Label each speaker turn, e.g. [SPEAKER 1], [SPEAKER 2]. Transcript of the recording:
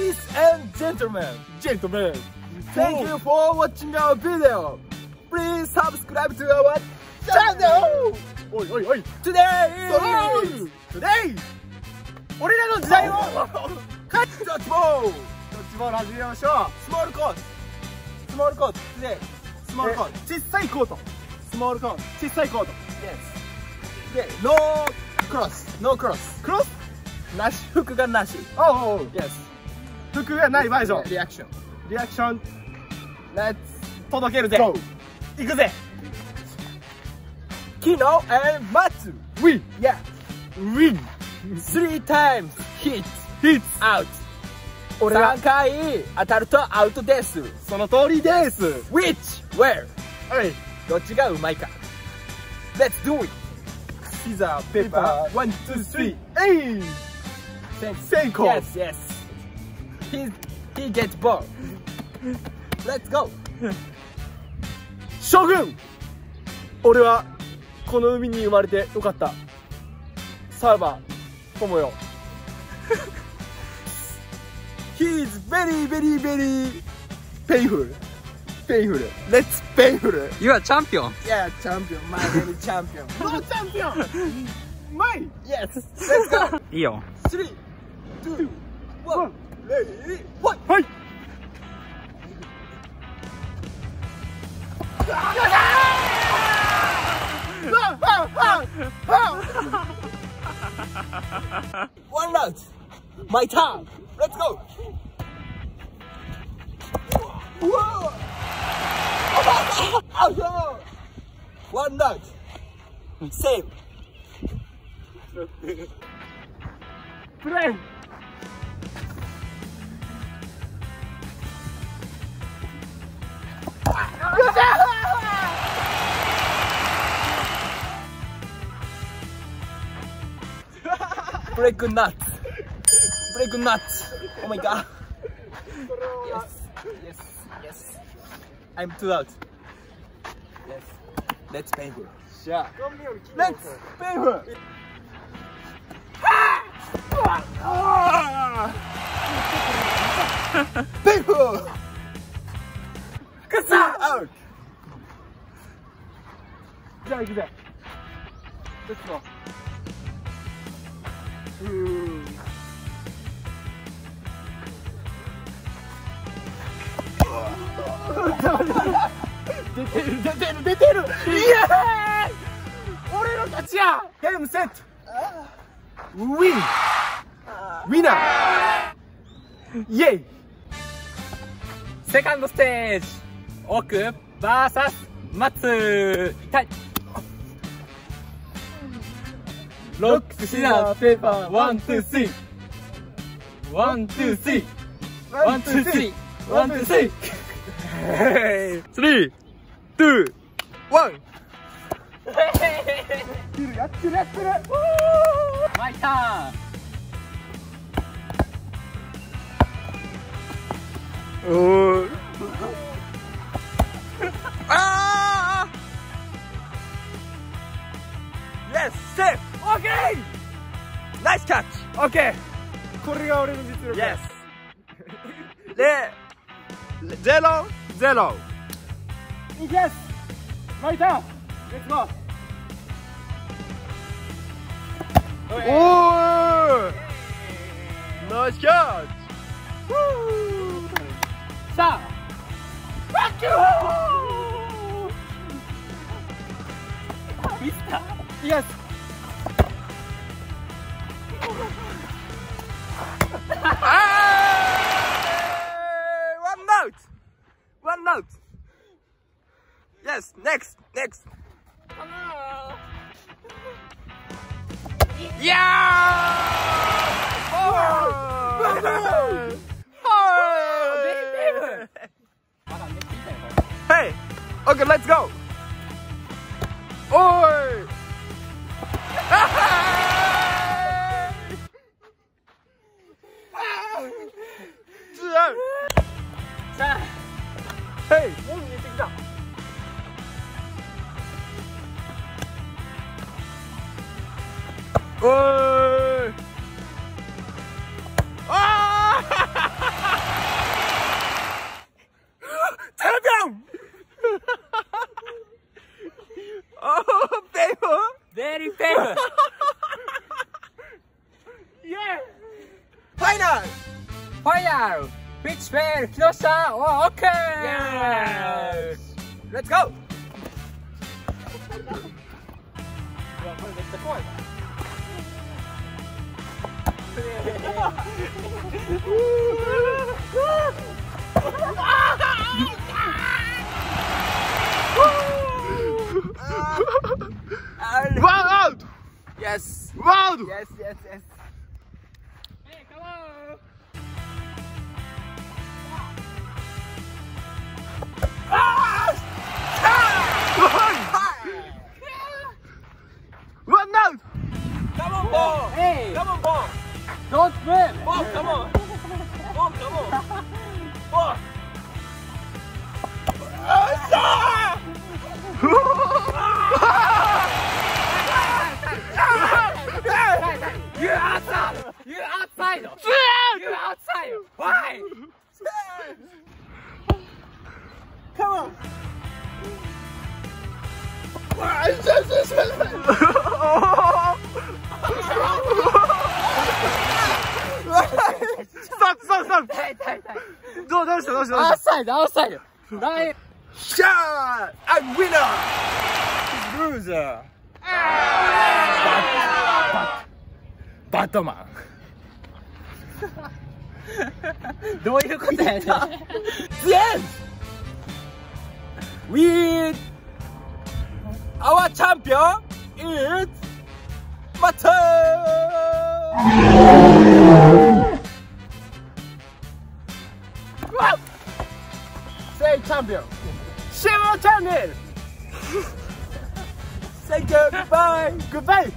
[SPEAKER 1] Ladies and gentlemen,
[SPEAKER 2] gentlemen
[SPEAKER 1] thank you for watching our video. Please subscribe to our channel.
[SPEAKER 2] おいおいおい
[SPEAKER 1] Today today. 俺らの時代を勝ちドッジボール。
[SPEAKER 2] ドッジボール始めましょ
[SPEAKER 1] スモールコート。スモールコート。Today. スモールコート。
[SPEAKER 2] う小さいコート
[SPEAKER 1] スモールコート。
[SPEAKER 2] 小さいコート
[SPEAKER 1] Yes. で、ノークロス。ノークロス。
[SPEAKER 2] クロス
[SPEAKER 1] なし。服がなし。
[SPEAKER 2] おうおう
[SPEAKER 1] Yes.
[SPEAKER 2] 服がないバージョン
[SPEAKER 1] リアクション。
[SPEAKER 2] リアクション
[SPEAKER 1] Let's 届けるぜ。行くぜ。キノ and マツ。
[SPEAKER 2] Win
[SPEAKER 1] Yeah.
[SPEAKER 2] Win
[SPEAKER 1] Three times hit
[SPEAKER 2] Hits
[SPEAKER 1] out.
[SPEAKER 2] 俺が
[SPEAKER 1] 3回当たるとアウトです。
[SPEAKER 2] その通りです
[SPEAKER 1] Which? Where?
[SPEAKER 2] はい
[SPEAKER 1] どっちがうまいか。Let's do it.
[SPEAKER 2] ピザペーパーワンツースリーえい.成功
[SPEAKER 1] Yes, yes. he gets ball. Let's go.
[SPEAKER 2] 諸君俺はこの海に生まれてよかったサーバー友よ He is very very very painful painful Let's painful
[SPEAKER 3] You are champion
[SPEAKER 1] Yeah champion my very champion
[SPEAKER 2] No champion My
[SPEAKER 1] Yes Let's go
[SPEAKER 3] いいよ
[SPEAKER 1] 3 2 1 One round! My time! Let's go! Whoa! One round! Save!
[SPEAKER 2] Three. very good
[SPEAKER 1] nut. Very good nut. Oh my god. Yes, yes, yes. I'm too loud. Yes. Let's
[SPEAKER 2] pay her. Yeah.
[SPEAKER 1] Let's pay her. pay out!
[SPEAKER 2] Kısa. Out. Güzel. Let's go. 出てる出てる出てるイエーイ俺の勝ちやゲームセットウィンウィナーイエイ
[SPEAKER 3] セカンドステージ。奥 VS 松。痛い。ロック、シザー、ペーパー、ワン、ツー、スリー。ワン、ツー、スリー。ワン、ツー、スリー。ワン、ツー、スリー。ス リー、ツー、ワン。
[SPEAKER 2] やってるやってる
[SPEAKER 3] マイターン。
[SPEAKER 2] おー
[SPEAKER 1] あー Yes, safe! Okay! Nice catch!
[SPEAKER 2] オッケーこれが俺の実力
[SPEAKER 1] Yes! で、ゼロ、ゼロ。
[SPEAKER 2] Yes. Right down. Let's go. Oh! Nice
[SPEAKER 1] catch! Woo! Stop! Fuck you! Yes! One note! One note! Yes, next, next. Hello. yeah! Oh! oh! hey! Okay, let's go. Oh! Yeah! Final!
[SPEAKER 3] Final! Which way? Closer or okay?
[SPEAKER 1] Yes! Let's go!
[SPEAKER 2] Woo!
[SPEAKER 1] Yes!
[SPEAKER 2] One!
[SPEAKER 1] Yes, yes, yes. Come on!
[SPEAKER 2] stop, stop, stop! どうどうしたどうしたどうした
[SPEAKER 3] outside! Outside! Right!
[SPEAKER 1] Shot! I'm winner! Loser!
[SPEAKER 3] バットマンどういうことやねん
[SPEAKER 1] The end! We our champion is Mato! Wow! Say champion! Share our channel! Say goodbye! Goodbye!